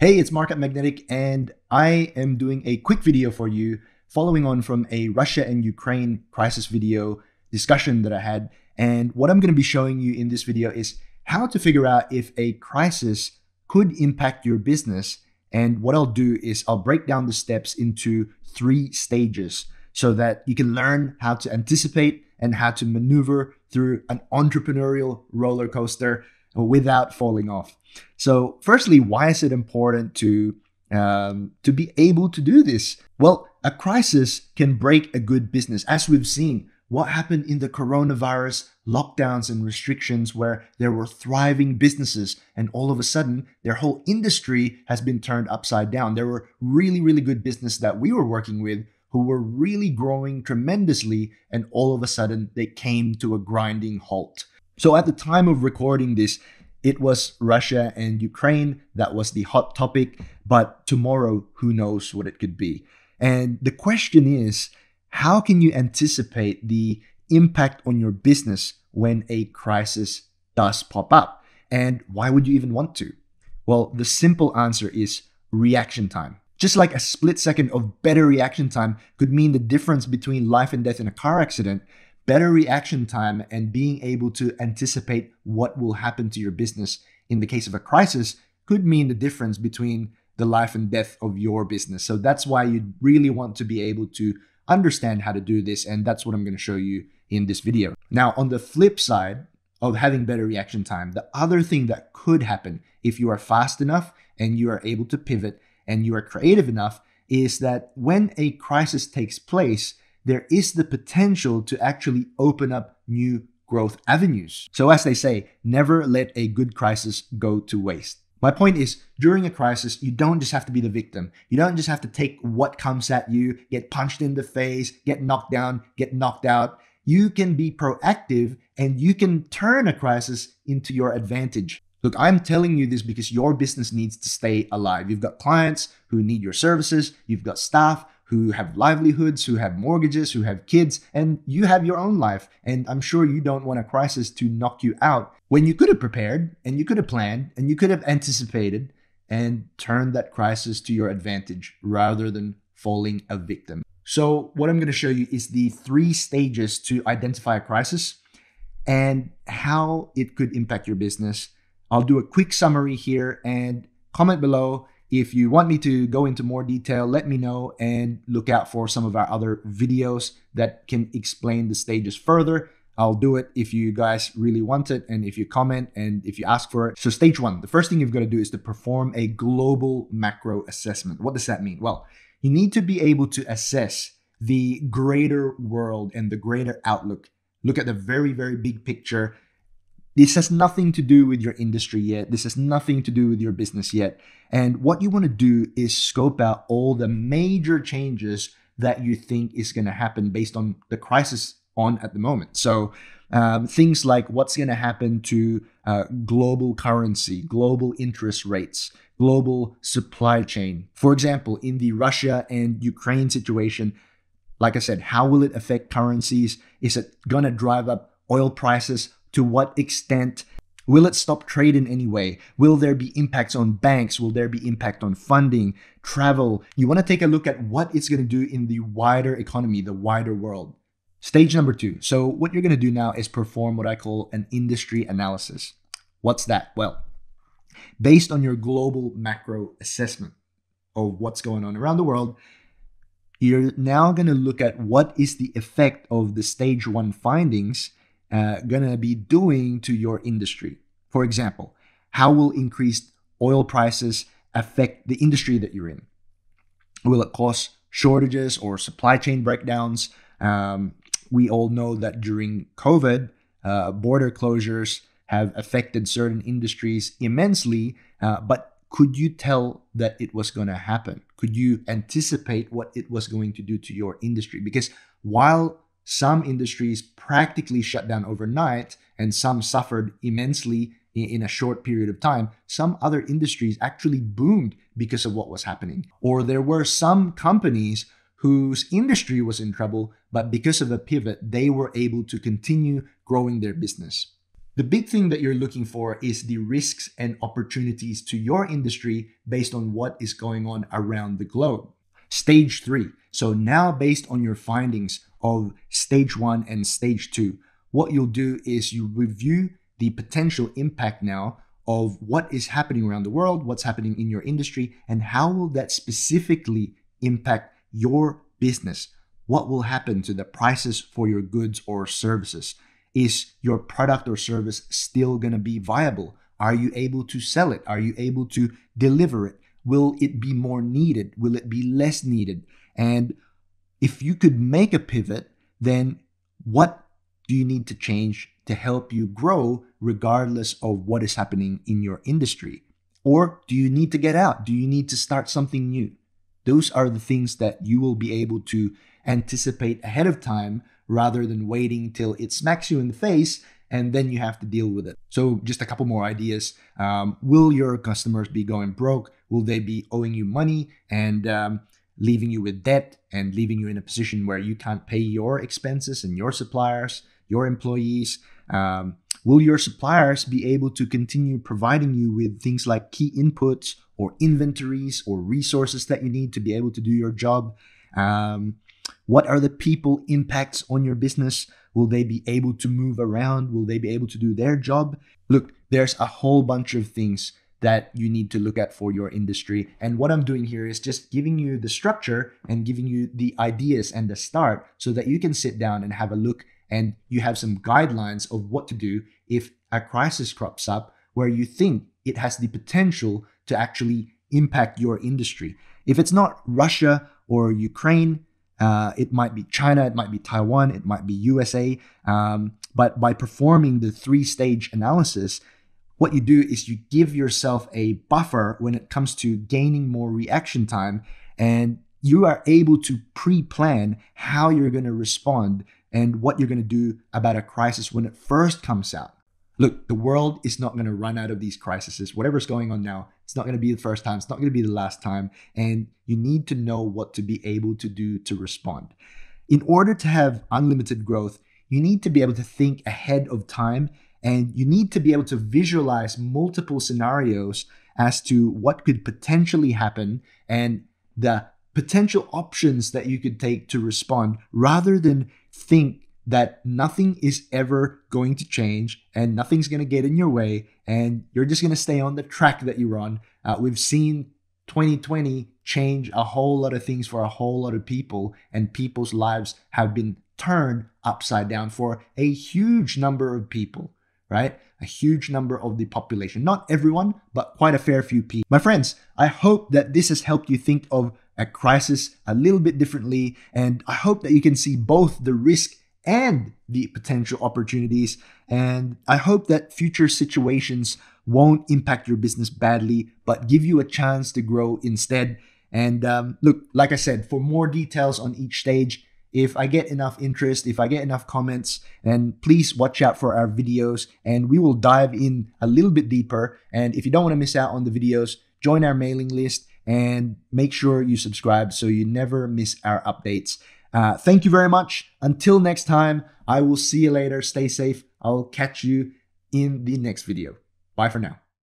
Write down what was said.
Hey, it's Mark at Magnetic, and I am doing a quick video for you following on from a Russia and Ukraine crisis video discussion that I had. And what I'm going to be showing you in this video is how to figure out if a crisis could impact your business. And what I'll do is I'll break down the steps into three stages so that you can learn how to anticipate and how to maneuver through an entrepreneurial roller coaster without falling off. So, firstly, why is it important to um, to be able to do this? Well, a crisis can break a good business, as we've seen. What happened in the coronavirus lockdowns and restrictions, where there were thriving businesses, and all of a sudden their whole industry has been turned upside down. There were really, really good business that we were working with who were really growing tremendously, and all of a sudden they came to a grinding halt. So at the time of recording this, it was Russia and Ukraine that was the hot topic, but tomorrow, who knows what it could be. And the question is how can you anticipate the impact on your business when a crisis does pop up? And why would you even want to? Well, the simple answer is reaction time. Just like a split second of better reaction time could mean the difference between life and death in a car accident, better reaction time and being able to anticipate what will happen to your business in the case of a crisis could mean the difference between the life and death of your business. So that's why you really want to be able to understand how to do this. And that's what I'm going to show you in this video. Now, on the flip side of having better reaction time, the other thing that could happen if you are fast enough and you are able to pivot and you are creative enough is that when a crisis takes place, there is the potential to actually open up new growth avenues. So, as they say, never let a good crisis go to waste. My point is, during a crisis, you don't just have to be the victim. You don't just have to take what comes at you, get punched in the face, get knocked down, get knocked out. You can be proactive and you can turn a crisis into your advantage. Look, I'm telling you this because your business needs to stay alive. You've got clients who need your services, you've got staff who have livelihoods, who have mortgages, who have kids, and you have your own life. And I'm sure you don't want a crisis to knock you out when you could have prepared and you could have planned and you could have anticipated and turned that crisis to your advantage rather than falling a victim. So, what I'm going to show you is the three stages to identify a crisis and how it could impact your business. I'll do a quick summary here and comment below if you want me to go into more detail, let me know and look out for some of our other videos that can explain the stages further. I'll do it if you guys really want it and if you comment and if you ask for it. So, stage one, the first thing you've got to do is to perform a global macro assessment. What does that mean? Well, you need to be able to assess the greater world and the greater outlook. Look at the very, very big picture this has nothing to do with your industry yet. This has nothing to do with your business yet. And what you want to do is scope out all the major changes that you think is going to happen based on the crisis on at the moment. So, um, things like what's going to happen to uh, global currency, global interest rates, global supply chain. For example, in the Russia and Ukraine situation, like I said, how will it affect currencies? Is it going to drive up oil prices? To what extent will it stop trade in any way? Will there be impacts on banks? Will there be impact on funding, travel? You want to take a look at what it's going to do in the wider economy, the wider world. Stage number two. So, what you're going to do now is perform what I call an industry analysis. What's that? Well, based on your global macro assessment of what's going on around the world, you're now going to look at what is the effect of the stage one findings uh, going to be doing to your industry. For example, how will increased oil prices affect the industry that you're in? Will it cause shortages or supply chain breakdowns? Um, we all know that during COVID, uh, border closures have affected certain industries immensely. Uh, but could you tell that it was going to happen? Could you anticipate what it was going to do to your industry? Because while some industries practically shut down overnight and some suffered immensely in a short period of time. Some other industries actually boomed because of what was happening. Or there were some companies whose industry was in trouble, but because of a pivot, they were able to continue growing their business. The big thing that you're looking for is the risks and opportunities to your industry based on what is going on around the globe. Stage three. So now, based on your findings of stage one and stage two, what you'll do is you review the potential impact now of what is happening around the world, what's happening in your industry, and how will that specifically impact your business? What will happen to the prices for your goods or services? Is your product or service still going to be viable? Are you able to sell it? Are you able to deliver it? Will it be more needed? Will it be less needed? And if you could make a pivot, then what do you need to change to help you grow regardless of what is happening in your industry? Or do you need to get out? Do you need to start something new? Those are the things that you will be able to anticipate ahead of time rather than waiting till it smacks you in the face and then you have to deal with it. So, just a couple more ideas. Um, will your customers be going broke? Will they be owing you money and um, leaving you with debt and leaving you in a position where you can't pay your expenses and your suppliers, your employees? Um, will your suppliers be able to continue providing you with things like key inputs or inventories or resources that you need to be able to do your job? Um, what are the people impacts on your business? Will they be able to move around? Will they be able to do their job? Look, there's a whole bunch of things that you need to look at for your industry. And what I'm doing here is just giving you the structure and giving you the ideas and the start so that you can sit down and have a look and you have some guidelines of what to do if a crisis crops up where you think it has the potential to actually impact your industry. If it's not Russia or Ukraine, uh, it might be China, it might be Taiwan, it might be USA. Um, but by performing the three stage analysis, what you do is you give yourself a buffer when it comes to gaining more reaction time, and you are able to pre plan how you're going to respond and what you're going to do about a crisis when it first comes out. Look, the world is not going to run out of these crises. Whatever's going on now, it's not going to be the first time, it's not going to be the last time. And you need to know what to be able to do to respond. In order to have unlimited growth, you need to be able to think ahead of time and you need to be able to visualize multiple scenarios as to what could potentially happen and the potential options that you could take to respond rather than think that nothing is ever going to change and nothing's going to get in your way and you're just going to stay on the track that you're on. Uh, we've seen 2020 change a whole lot of things for a whole lot of people, and people's lives have been turned upside down for a huge number of people, right? A huge number of the population. Not everyone, but quite a fair few people. My friends, I hope that this has helped you think of a crisis a little bit differently, and I hope that you can see both the risk and the potential opportunities. And I hope that future situations won't impact your business badly, but give you a chance to grow instead. And um, look, like I said, for more details on each stage, if I get enough interest, if I get enough comments, and please watch out for our videos and we will dive in a little bit deeper. And if you don't want to miss out on the videos, join our mailing list and make sure you subscribe so you never miss our updates. Uh, thank you very much. Until next time, I will see you later. Stay safe. I'll catch you in the next video. Bye for now.